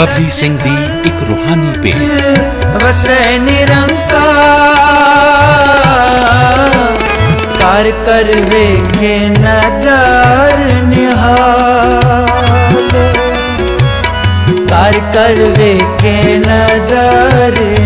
ਬਬਲੀ ਸਿੰਘ ਦੀ ਇੱਕ ਰੂਹਾਨੀ ਪੇਸ਼ ਵਸੈ ਨਿਰੰਕਾਰ ਕਰ ਕਰ ਵੇਖੇ ਨਦਰ ਨਿਹਾਲ ਕਰ ਕਰ ਵੇਖੇ ਨਦਰ ਨਿਹਾਲ